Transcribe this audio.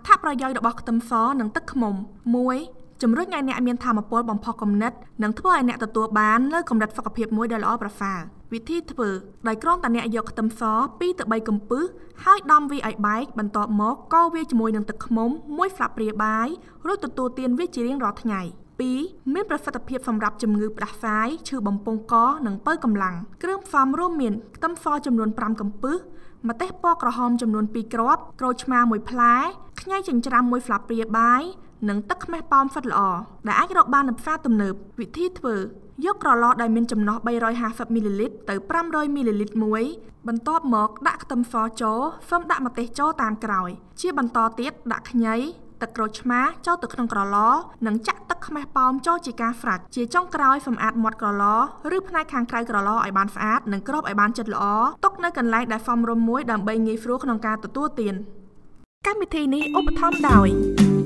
អត្ថប្រយោជន៍របស់ខ្ទឹមសនិងទឹកឃ្មុំ1ជំរុញឲ្យអ្នកមានធម៌ពលបំផុសគំនិតនិងធ្វើឲ្យអ្នកទទួលបាននូវកម្រិតសុខភាពមួយដ៏ល្អប្រសើរវិធីធ្វើដោយគ្រាន់តែអ្នកយកខ្ទឹមស2ទៅ3កំពឹសហើយដំវាឲ្យបែកបន្ទាប់មកកូរវាជាមួយនឹងទឹកឃ្មុំមួយស្លាបព្រាបាយរួចទទួលទានវាជារៀងរាល់ថ្ងៃ 2មានប្រសិទ្ធភាពសម្រាប់ជំងឺផ្ដាសាយឈឺបំពង់កនិងពៅកម្លាំងគ្រឿងផ្សំរួមមានខ្ទឹមសចំនួន5កំពឹសម្ទេសពណ៌ក្រហមចំនួន2គ្រាប់ក្រូចឆ្មា1ផ្លែខ្ញីចិញ្ច្រាំ1ស្លាបព្រាបាយនិងទឹកខ្មេះប៉ោមហ្វិតល្អដែលអាចរកបាននៅផ្សារទំនើបវិធីធ្វើយកក្រឡដែលមានចំណុះ350មីលីលីត្រទៅ500មីលីលីត្រមួយ បន្ទាប់មកដាក់ខ្ទឹមសចូលសឹមដាក់ម្ទេសចូលតាមក្រោយ ជាបន្តទៀតដាក់ខ្ញី ទឹកក្រូចឆ្មាចូលទៅក្នុងក្រឡនិងចាក់ទឹកខ្មេះប៉ោមចូលជាការហ្វ្រាច់ជាចុងក្រោយសម្អាតមាត់ក្រឡឬផ្នែកខាងក្រៅក្រឡឲ្យបានស្អាតនិងគ្របឲ្យបានជិតល្អទុកនៅកន្លែងដែលសមរម្យមួយដើម្បីងាយស្រួលក្នុងការទទួលទានកម្មវិធីនេះឧបត្ថម្ភដោយ